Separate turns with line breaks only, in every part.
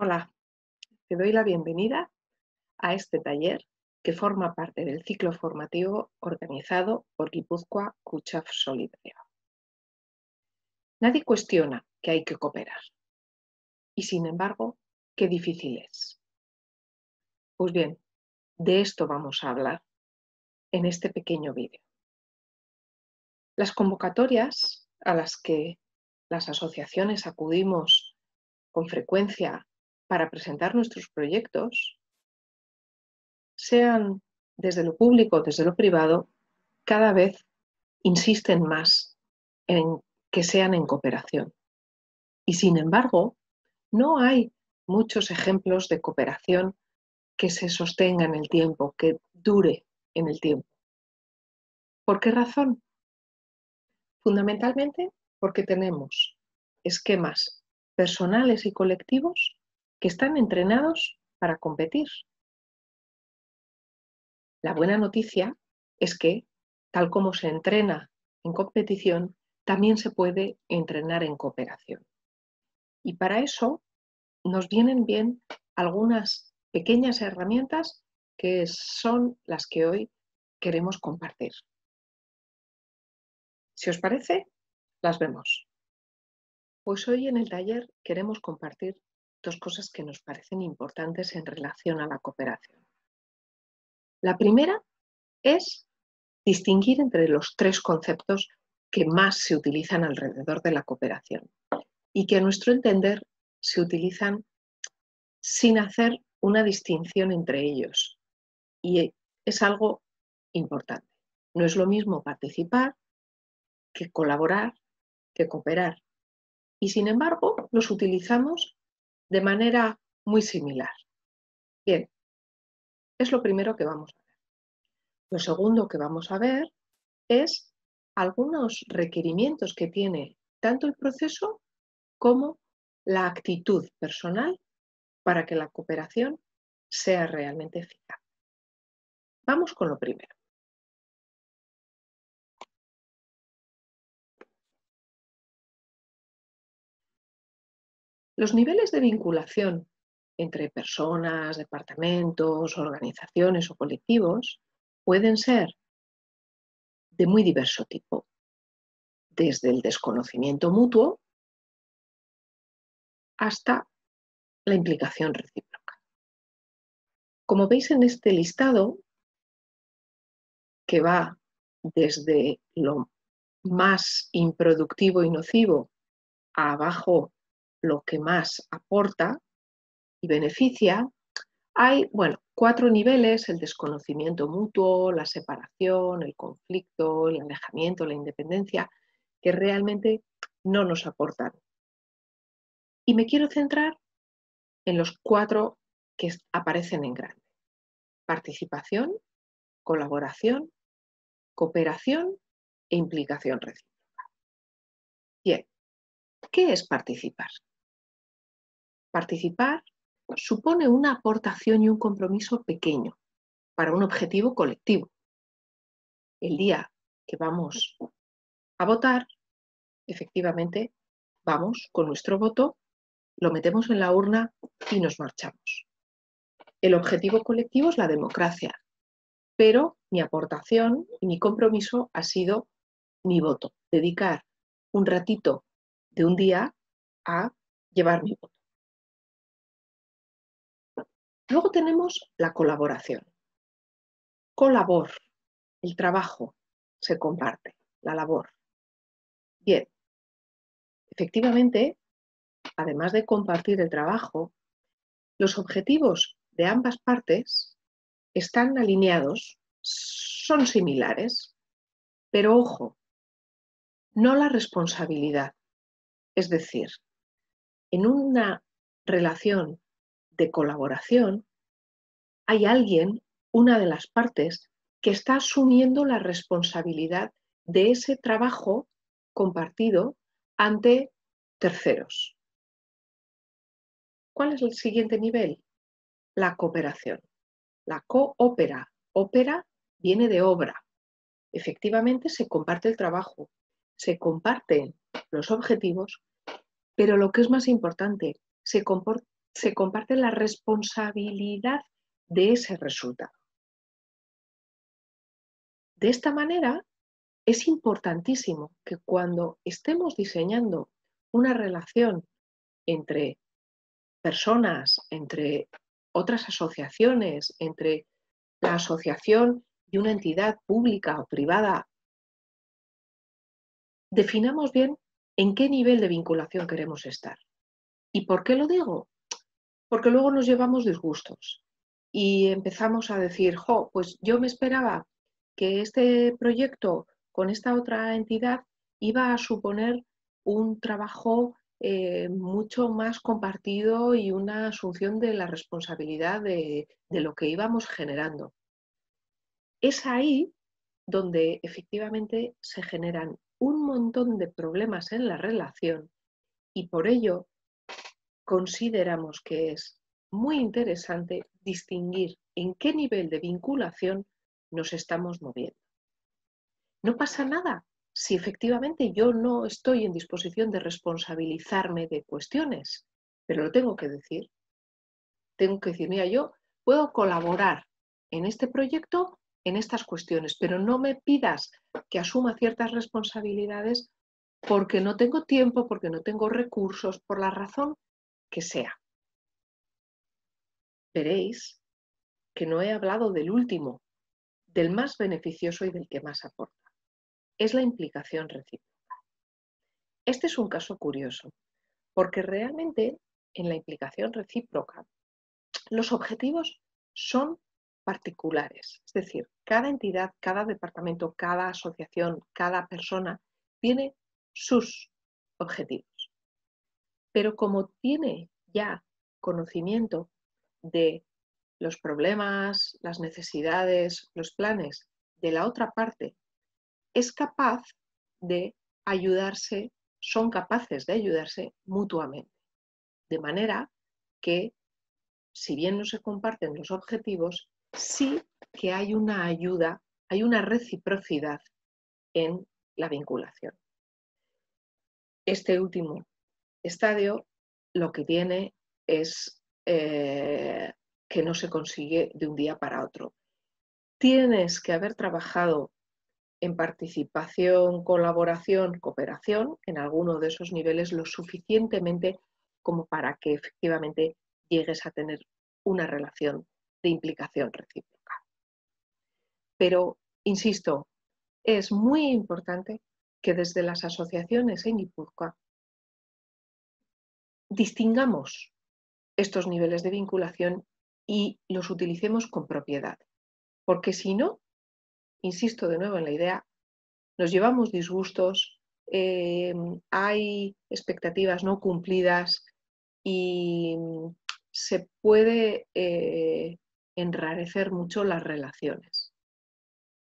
Hola, te doy la bienvenida a este taller que forma parte del ciclo formativo organizado por Guipúzcoa Kuchaf Solidario. Nadie cuestiona que hay que cooperar y sin embargo, qué difícil es. Pues bien, de esto vamos a hablar en este pequeño vídeo. Las convocatorias a las que las asociaciones acudimos con frecuencia para presentar nuestros proyectos, sean desde lo público o desde lo privado, cada vez insisten más en que sean en cooperación. Y sin embargo, no hay muchos ejemplos de cooperación que se sostenga en el tiempo, que dure en el tiempo. ¿Por qué razón? Fundamentalmente porque tenemos esquemas personales y colectivos que están entrenados para competir. La buena noticia es que, tal como se entrena en competición, también se puede entrenar en cooperación. Y para eso nos vienen bien algunas pequeñas herramientas que son las que hoy queremos compartir. Si os parece, las vemos. Pues hoy en el taller queremos compartir dos cosas que nos parecen importantes en relación a la cooperación. La primera es distinguir entre los tres conceptos que más se utilizan alrededor de la cooperación y que a nuestro entender se utilizan sin hacer una distinción entre ellos. Y es algo importante. No es lo mismo participar que colaborar, que cooperar. Y sin embargo, los utilizamos de manera muy similar. Bien, es lo primero que vamos a ver. Lo segundo que vamos a ver es algunos requerimientos que tiene tanto el proceso como la actitud personal para que la cooperación sea realmente eficaz. Vamos con lo primero. Los niveles de vinculación entre personas, departamentos, organizaciones o colectivos pueden ser de muy diverso tipo, desde el desconocimiento mutuo hasta la implicación recíproca. Como veis en este listado, que va desde lo más improductivo y nocivo a abajo lo que más aporta y beneficia, hay, bueno, cuatro niveles, el desconocimiento mutuo, la separación, el conflicto, el alejamiento, la independencia, que realmente no nos aportan. Y me quiero centrar en los cuatro que aparecen en grande. Participación, colaboración, cooperación e implicación recíproca. Bien, ¿qué es participar? Participar supone una aportación y un compromiso pequeño para un objetivo colectivo. El día que vamos a votar, efectivamente, vamos con nuestro voto, lo metemos en la urna y nos marchamos. El objetivo colectivo es la democracia, pero mi aportación y mi compromiso ha sido mi voto, dedicar un ratito de un día a llevar mi voto. Luego tenemos la colaboración. Colabor, el trabajo se comparte, la labor. Bien, efectivamente, además de compartir el trabajo, los objetivos de ambas partes están alineados, son similares, pero ojo, no la responsabilidad. Es decir, en una relación de colaboración, hay alguien, una de las partes, que está asumiendo la responsabilidad de ese trabajo compartido ante terceros. ¿Cuál es el siguiente nivel? La cooperación. La coopera. Ópera viene de obra. Efectivamente se comparte el trabajo, se comparten los objetivos, pero lo que es más importante, se, se comparte la responsabilidad de ese resultado. De esta manera, es importantísimo que cuando estemos diseñando una relación entre personas, entre otras asociaciones, entre la asociación y una entidad pública o privada, definamos bien en qué nivel de vinculación queremos estar. ¿Y por qué lo digo? Porque luego nos llevamos disgustos y empezamos a decir, jo, pues yo me esperaba que este proyecto con esta otra entidad iba a suponer un trabajo eh, mucho más compartido y una asunción de la responsabilidad de, de lo que íbamos generando. Es ahí donde efectivamente se generan un montón de problemas en la relación y por ello consideramos que es muy interesante distinguir en qué nivel de vinculación nos estamos moviendo. No pasa nada si efectivamente yo no estoy en disposición de responsabilizarme de cuestiones, pero lo tengo que decir. Tengo que decir, mira, yo puedo colaborar en este proyecto en estas cuestiones, pero no me pidas que asuma ciertas responsabilidades porque no tengo tiempo, porque no tengo recursos, por la razón que sea. Veréis que no he hablado del último, del más beneficioso y del que más aporta es la implicación recíproca. Este es un caso curioso, porque realmente en la implicación recíproca los objetivos son particulares, es decir, cada entidad, cada departamento, cada asociación, cada persona tiene sus objetivos. Pero como tiene ya conocimiento de los problemas, las necesidades, los planes de la otra parte es capaz de ayudarse, son capaces de ayudarse mutuamente. De manera que, si bien no se comparten los objetivos, sí que hay una ayuda, hay una reciprocidad en la vinculación. Este último estadio lo que tiene es eh, que no se consigue de un día para otro. Tienes que haber trabajado en participación, colaboración, cooperación en alguno de esos niveles lo suficientemente como para que efectivamente llegues a tener una relación de implicación recíproca. Pero, insisto, es muy importante que desde las asociaciones en Guipúzcoa distingamos estos niveles de vinculación y los utilicemos con propiedad. Porque si no, insisto de nuevo en la idea, nos llevamos disgustos, eh, hay expectativas no cumplidas y se puede eh, enrarecer mucho las relaciones.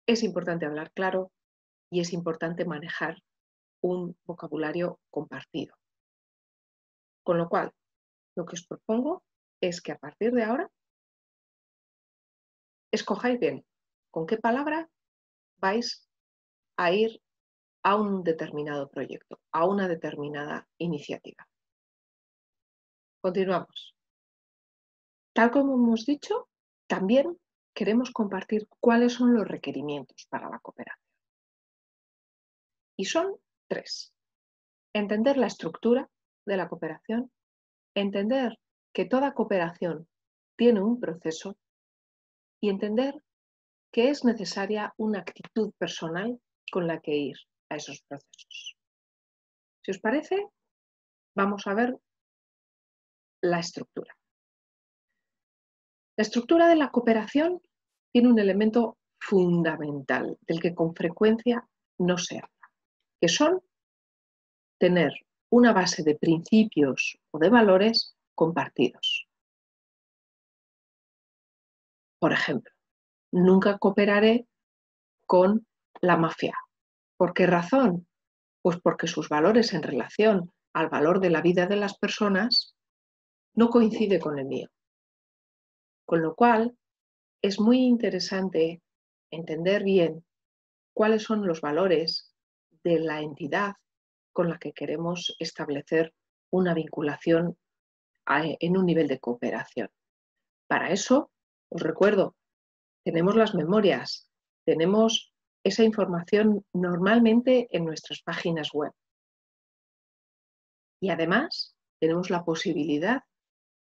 Es importante hablar claro y es importante manejar un vocabulario compartido. Con lo cual, lo que os propongo es que a partir de ahora escojáis bien con qué palabra vais a ir a un determinado proyecto, a una determinada iniciativa. Continuamos. Tal como hemos dicho, también queremos compartir cuáles son los requerimientos para la cooperación. Y son tres. Entender la estructura de la cooperación, entender que toda cooperación tiene un proceso y entender que es necesaria una actitud personal con la que ir a esos procesos. Si os parece, vamos a ver la estructura. La estructura de la cooperación tiene un elemento fundamental del que con frecuencia no se habla, que son tener una base de principios o de valores compartidos. Por ejemplo, nunca cooperaré con la mafia. ¿Por qué razón? Pues porque sus valores en relación al valor de la vida de las personas no coincide con el mío. Con lo cual, es muy interesante entender bien cuáles son los valores de la entidad con la que queremos establecer una vinculación en un nivel de cooperación. Para eso, os recuerdo, tenemos las memorias, tenemos esa información normalmente en nuestras páginas web. Y además tenemos la posibilidad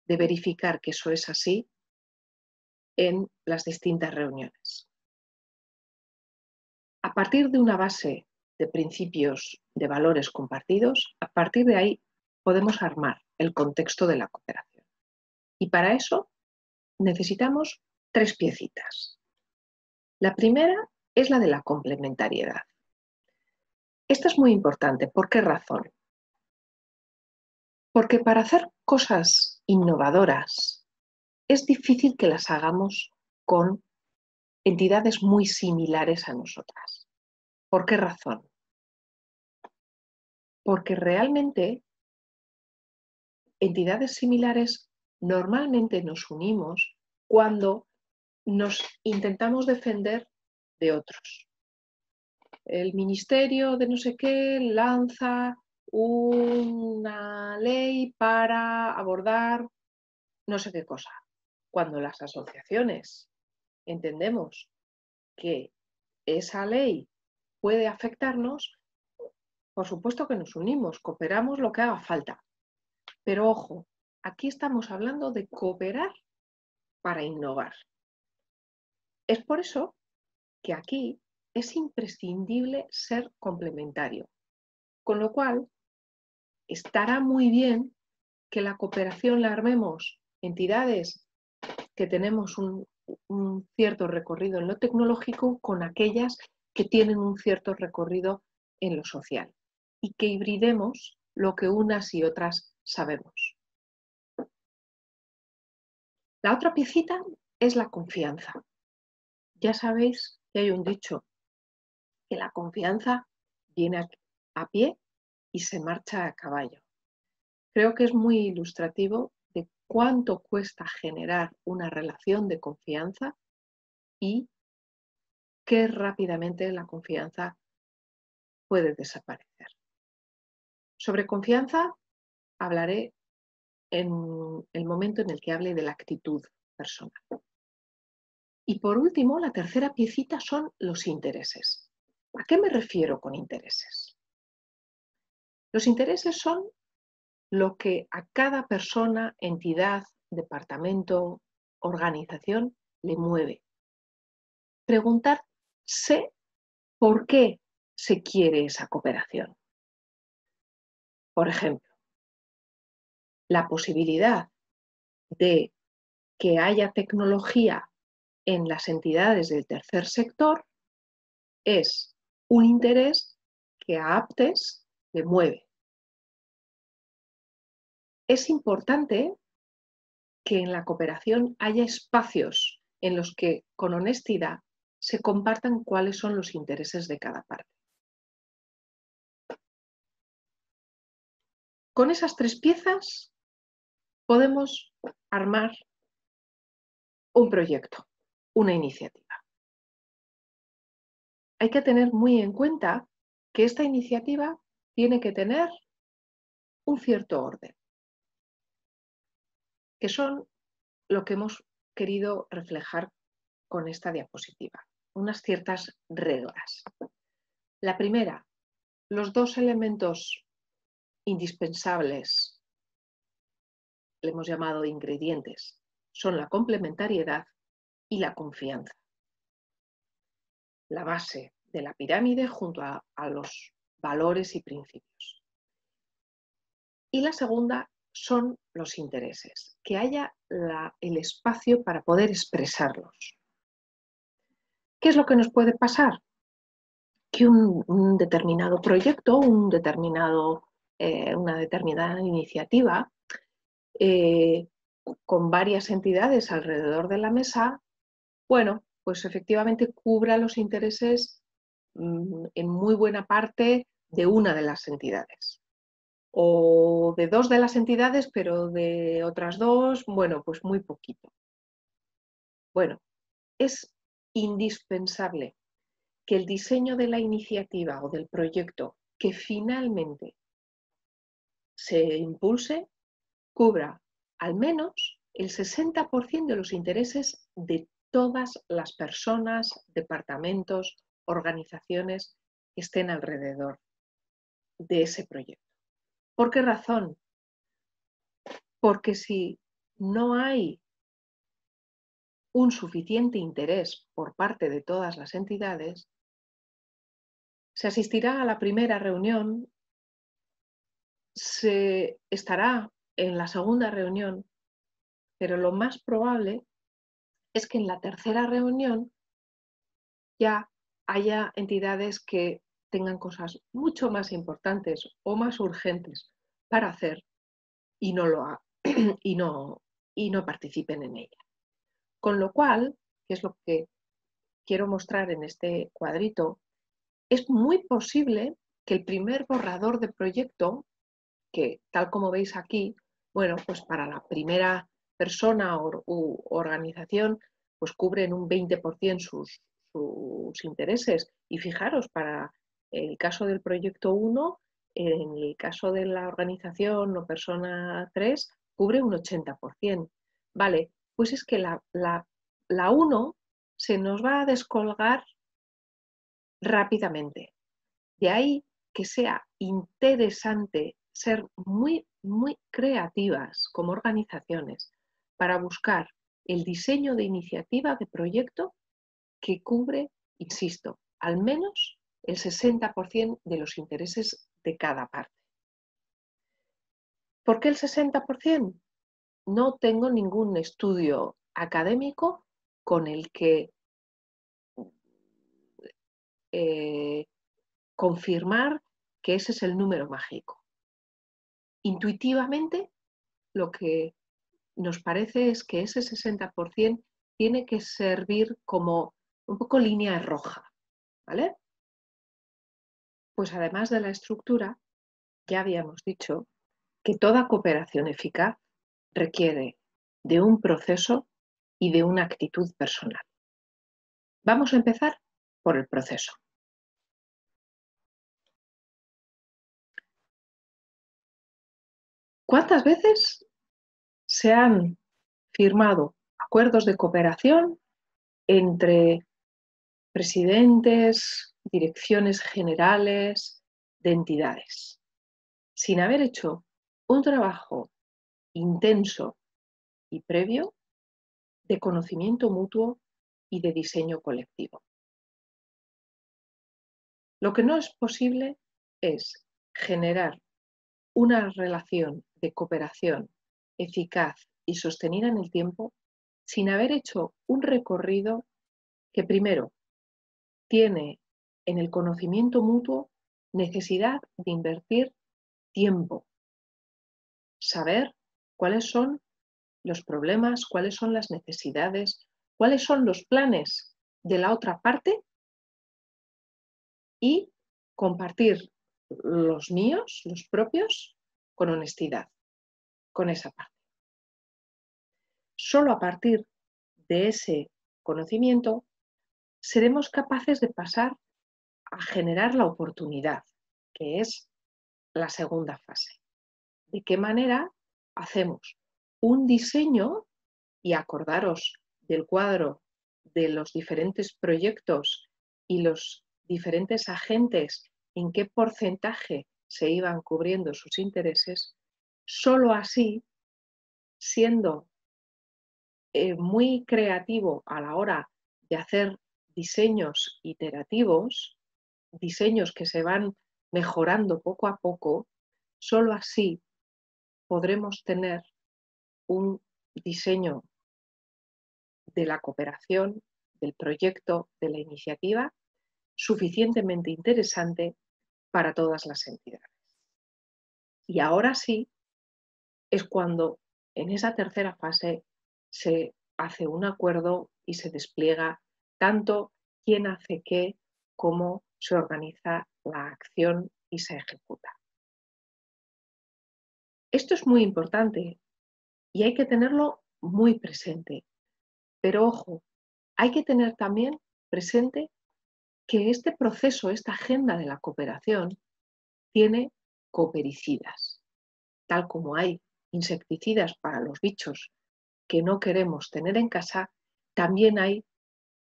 de verificar que eso es así en las distintas reuniones. A partir de una base de principios, de valores compartidos, a partir de ahí podemos armar el contexto de la cooperación. Y para eso necesitamos tres piecitas. La primera es la de la complementariedad. Esta es muy importante. ¿Por qué razón? Porque para hacer cosas innovadoras es difícil que las hagamos con entidades muy similares a nosotras. ¿Por qué razón? Porque realmente entidades similares normalmente nos unimos cuando nos intentamos defender de otros. El ministerio de no sé qué lanza una ley para abordar no sé qué cosa. Cuando las asociaciones entendemos que esa ley puede afectarnos, por supuesto que nos unimos, cooperamos lo que haga falta. Pero ojo, aquí estamos hablando de cooperar para innovar. Es por eso que aquí es imprescindible ser complementario, con lo cual estará muy bien que la cooperación la armemos entidades que tenemos un, un cierto recorrido en lo tecnológico con aquellas que tienen un cierto recorrido en lo social y que hibridemos lo que unas y otras sabemos. La otra piecita es la confianza. Ya sabéis que hay un dicho, que la confianza viene a, pie y se marcha a caballo. Creo que es muy ilustrativo de cuánto cuesta generar una relación de confianza y qué rápidamente la confianza puede desaparecer. Sobre confianza hablaré en el momento en el que hable de la actitud personal. Y por último, la tercera piecita son los intereses. ¿A qué me refiero con intereses? Los intereses son lo que a cada persona, entidad, departamento, organización le mueve. Preguntarse por qué se quiere esa cooperación. Por ejemplo, la posibilidad de que haya tecnología en las entidades del tercer sector es un interés que a APTES le mueve. Es importante que en la cooperación haya espacios en los que con honestidad se compartan cuáles son los intereses de cada parte. Con esas tres piezas podemos armar un proyecto, una iniciativa. Hay que tener muy en cuenta que esta iniciativa tiene que tener un cierto orden, que son lo que hemos querido reflejar con esta diapositiva, unas ciertas reglas. La primera, los dos elementos indispensables le hemos llamado ingredientes, son la complementariedad y la confianza. La base de la pirámide junto a, los valores y principios. Y la segunda son los intereses, que haya el espacio para poder expresarlos. ¿Qué es lo que nos puede pasar? Que un, determinado proyecto, un determinado, eh, una determinada iniciativa eh, con varias entidades alrededor de la mesa, bueno, pues efectivamente cubra los intereses mm, en muy buena parte de una de las entidades. O de dos de las entidades, pero de otras dos, bueno, pues muy poquito. Bueno, es indispensable que el diseño de la iniciativa o del proyecto que finalmente se impulse cubra al menos el 60% de los intereses de todas las personas, departamentos, organizaciones que estén alrededor de ese proyecto. ¿Por qué razón? Porque si no hay un suficiente interés por parte de todas las entidades, se asistirá a la primera reunión, se estará en la segunda reunión, pero lo más probable es que en la tercera reunión ya haya entidades que tengan cosas mucho más importantes o más urgentes para hacer y no, lo y no, y no participen en ella. Con lo cual, que es lo que quiero mostrar en este cuadrito, es muy posible que el primer borrador de proyecto, que tal como veis aquí, bueno, pues para la primera persona u organización, pues cubren un 20% sus, sus intereses. Y fijaros, para el caso del proyecto 1, en el caso de la organización o persona 3, cubre un 80%. Vale, pues es que la, la, la 1 se nos va a descolgar rápidamente. De ahí que sea interesante ser muy, muy creativas como organizaciones para buscar el diseño de iniciativa de proyecto que cubre, insisto, al menos el 60% de los intereses de cada parte. ¿Por qué el 60%? No tengo ningún estudio académico con el que eh, confirmar que ese es el número mágico. Intuitivamente, lo que nos parece es que ese 60% tiene que servir como un poco línea roja, ¿vale? Pues además de la estructura, ya habíamos dicho que toda cooperación eficaz requiere de un proceso y de una actitud personal. Vamos a empezar por el proceso. ¿Cuántas veces se han firmado acuerdos de cooperación entre presidentes, direcciones generales de entidades, sin haber hecho un trabajo intenso y previo de conocimiento mutuo y de diseño colectivo. Lo que no es posible es generar una relación de cooperación eficaz y sostenida en el tiempo sin haber hecho un recorrido que primero tiene en el conocimiento mutuo necesidad de invertir tiempo, saber cuáles son los problemas, cuáles son las necesidades, cuáles son los planes de la otra parte y compartir los míos, los propios, con honestidad, con esa parte. Solo a partir de ese conocimiento seremos capaces de pasar a generar la oportunidad, que es la segunda fase. ¿De qué manera hacemos un diseño y acordaros del cuadro de los diferentes proyectos y los diferentes agentes en qué porcentaje se iban cubriendo sus intereses, solo así, siendo eh, muy creativo a la hora de hacer diseños iterativos, diseños que se van mejorando poco a poco, solo así podremos tener un diseño de la cooperación, del proyecto, de la iniciativa suficientemente interesante para todas las entidades. Y ahora sí es cuando en esa tercera fase se hace un acuerdo y se despliega tanto quién hace qué como se organiza la acción y se ejecuta. Esto es muy importante y hay que tenerlo muy presente. Pero ojo, hay que tener también presente que este proceso, esta agenda de la cooperación, tiene coopericidas, tal como hay insecticidas para los bichos que no queremos tener en casa, también hay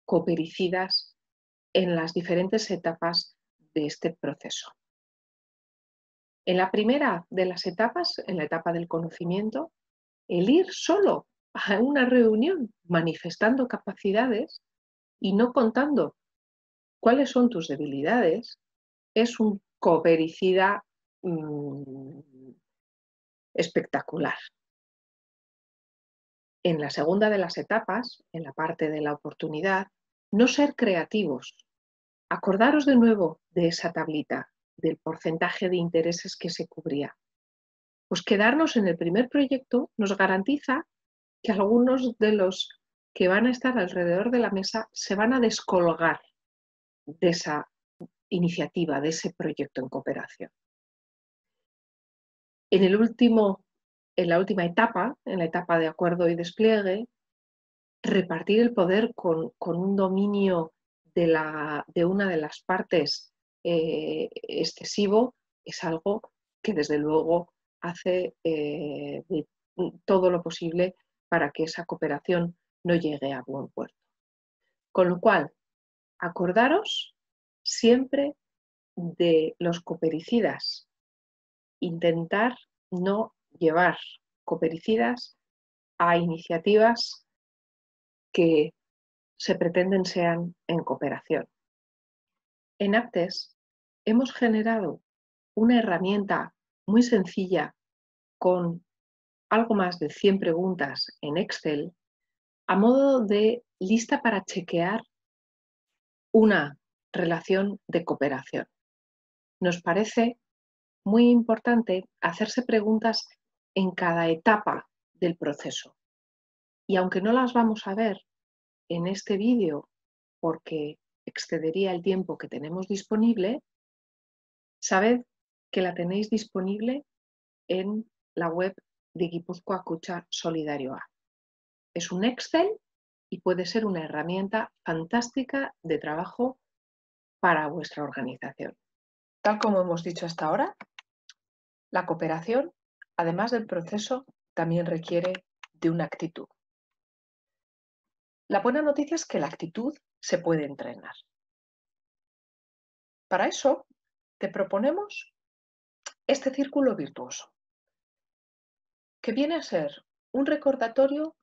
coopericidas en las diferentes etapas de este proceso. En la primera de las etapas, en la etapa del conocimiento, el ir solo a una reunión manifestando capacidades y no contando cuáles son tus debilidades es un coopericida mm, espectacular. En la segunda de las etapas, en la parte de la oportunidad, no ser creativos. Acordaros de nuevo de esa tablita, del porcentaje de intereses que se cubría. Pues quedarnos en el primer proyecto nos garantiza que algunos de los que van a estar alrededor de la mesa se van a descolgar de esa iniciativa, de ese proyecto en cooperación. En, el último, en la última etapa, en la etapa de acuerdo y despliegue, repartir el poder con, un dominio de, una de las partes eh, excesivo es algo que desde luego hace eh, todo lo posible para que esa cooperación no llegue a buen puerto. Con lo cual, acordaros siempre de los coopericidas. Intentar no llevar coopericidas a iniciativas que se pretenden sean en cooperación. En Aptes hemos generado una herramienta muy sencilla con algo más de 100 preguntas en Excel a modo de lista para chequear una relación de cooperación. Nos parece muy importante hacerse preguntas en cada etapa del proceso. Y aunque no las vamos a ver en este vídeo porque excedería el tiempo que tenemos disponible, sabed que la tenéis disponible en la web de Guipúzcoa Cucha Solidario A. Es un Excel y puede ser una herramienta fantástica de trabajo para vuestra organización. Tal como hemos dicho hasta ahora, la cooperación, además del proceso, también requiere de una actitud. La buena noticia es que la actitud se puede entrenar. Para eso, te proponemos este círculo virtuoso, que viene a ser un recordatorio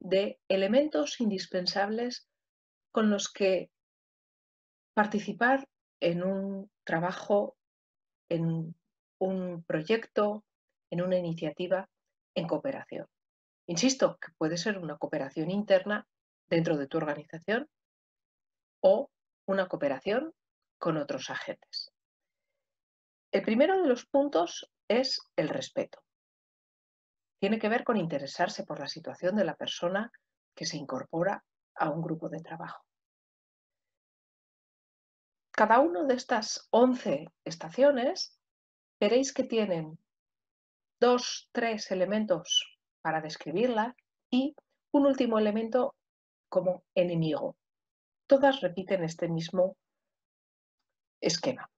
de elementos indispensables con los que participar en un trabajo, en un proyecto, en una iniciativa en cooperación. Insisto, que puede ser una cooperación interna dentro de tu organización o una cooperación con otros agentes. El primero de los puntos es el respeto tiene que ver con interesarse por la situación de la persona que se incorpora a un grupo de trabajo. Cada una de estas 11 estaciones veréis que tienen dos, tres elementos para describirla y un último elemento como enemigo. Todas repiten este mismo esquema.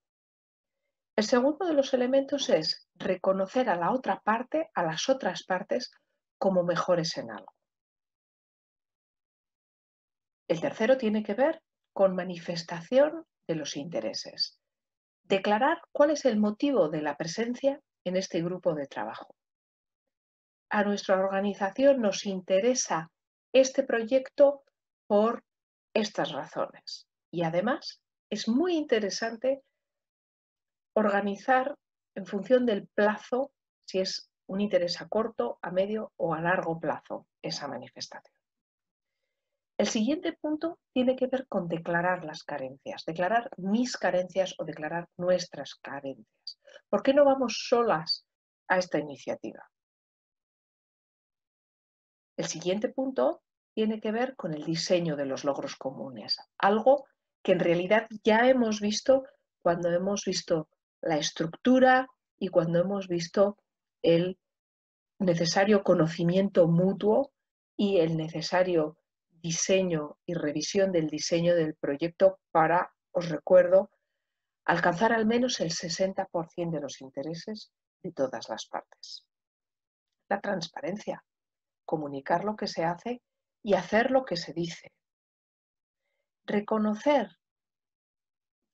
El segundo de los elementos es reconocer a la otra parte, a las otras partes, como mejores en algo. El tercero tiene que ver con manifestación de los intereses. Declarar cuál es el motivo de la presencia en este grupo de trabajo. A nuestra organización nos interesa este proyecto por estas razones. Y además es muy interesante organizar en función del plazo, si es un interés a corto, a medio o a largo plazo esa manifestación. El siguiente punto tiene que ver con declarar las carencias, declarar mis carencias o declarar nuestras carencias. ¿Por qué no vamos solas a esta iniciativa? El siguiente punto tiene que ver con el diseño de los logros comunes, algo que en realidad ya hemos visto cuando hemos visto la estructura y cuando hemos visto el necesario conocimiento mutuo y el necesario diseño y revisión del diseño del proyecto para, os recuerdo, alcanzar al menos el 60% de los intereses de todas las partes. la transparencia, comunicar lo que se hace y hacer lo que se dice. Reconocer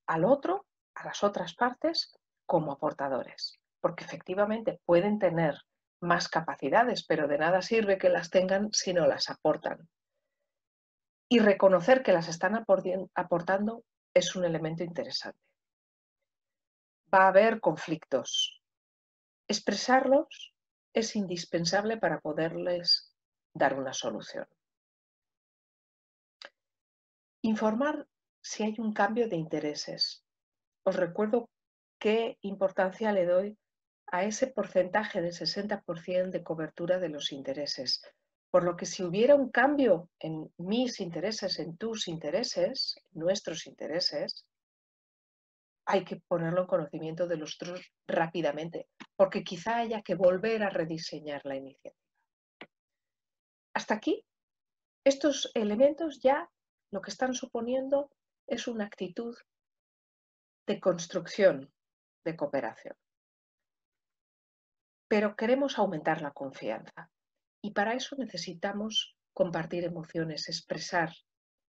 al otro, a las otras partes, como aportadores, porque efectivamente pueden tener más capacidades, pero de nada sirve que las tengan si no las aportan. Y reconocer que las están aportando es un elemento interesante. Va a haber conflictos. Expresarlos es indispensable para poderles dar una solución. Informar si hay un cambio de intereses. Os recuerdo qué importancia le doy a ese porcentaje del 60% de cobertura de los intereses. Por lo que si hubiera un cambio en mis intereses, en tus intereses, nuestros intereses, hay que ponerlo en conocimiento de los otros rápidamente, porque quizá haya que volver a rediseñar la iniciativa. Hasta aquí, estos elementos ya lo que están suponiendo es una actitud de construcción de cooperación. Pero queremos aumentar la confianza y para eso necesitamos compartir emociones, expresar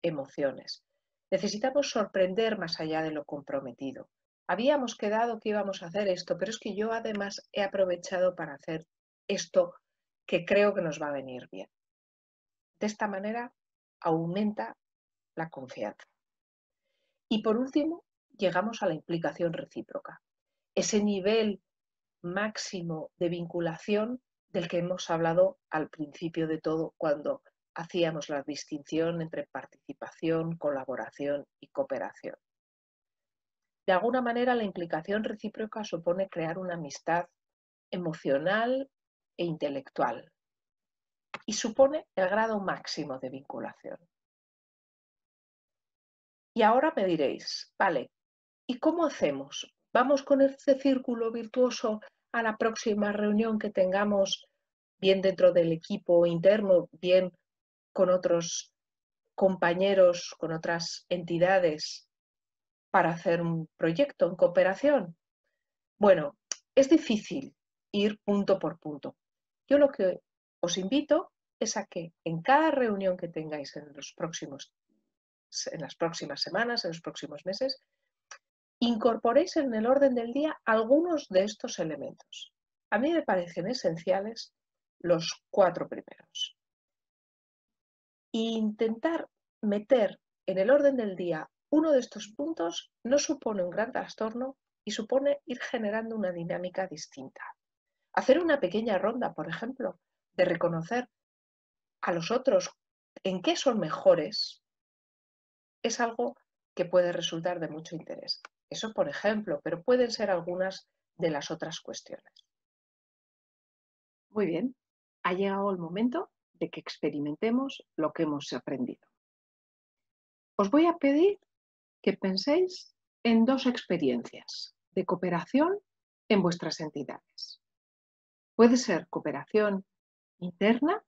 emociones. Necesitamos sorprender más allá de lo comprometido. Habíamos quedado que íbamos a hacer esto, pero es que yo además he aprovechado para hacer esto que creo que nos va a venir bien. De esta manera aumenta la confianza. Y por último, llegamos a la implicación recíproca, ese nivel máximo de vinculación del que hemos hablado al principio de todo cuando hacíamos la distinción entre participación, colaboración y cooperación. De alguna manera, la implicación recíproca supone crear una amistad emocional e intelectual y supone el grado máximo de vinculación. Y ahora me diréis, vale, ¿y cómo hacemos? ¿Vamos con este círculo virtuoso a la próxima reunión que tengamos, bien dentro del equipo interno, bien con otros compañeros, con otras entidades, para hacer un proyecto en cooperación? Bueno, es difícil ir punto por punto. Yo lo que os invito es a que en cada reunión que tengáis en los próximos en las próximas semanas, en los próximos meses, incorporéis en el orden del día algunos de estos elementos. A mí me parecen esenciales los cuatro primeros. intentar meter en el orden del día uno de estos puntos no supone un gran trastorno y supone ir generando una dinámica distinta. Hacer una pequeña ronda, por ejemplo, de reconocer a los otros en qué son mejores es algo que puede resultar de mucho interés. Eso, por ejemplo, pero pueden ser algunas de las otras cuestiones. Muy bien, ha llegado el momento de que experimentemos lo que hemos aprendido. Os voy a pedir que penséis en dos experiencias de cooperación en vuestras entidades. Puede ser cooperación interna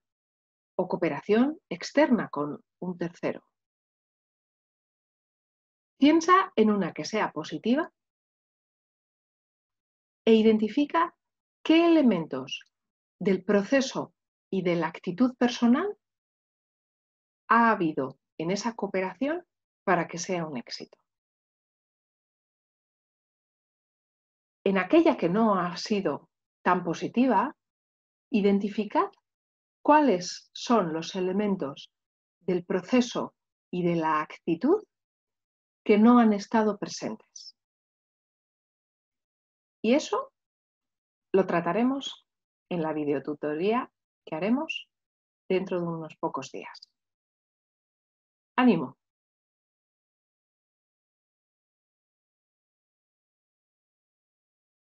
o cooperación externa con un tercero. Piensa en una que sea positiva e identifica qué elementos del proceso y de la actitud personal ha habido en esa cooperación para que sea un éxito. En aquella que no ha sido tan positiva, identificad cuáles son los elementos del proceso y de la actitud que no han estado presentes. Y eso lo trataremos en la videotutoría que haremos dentro de unos pocos días. ¡Ánimo!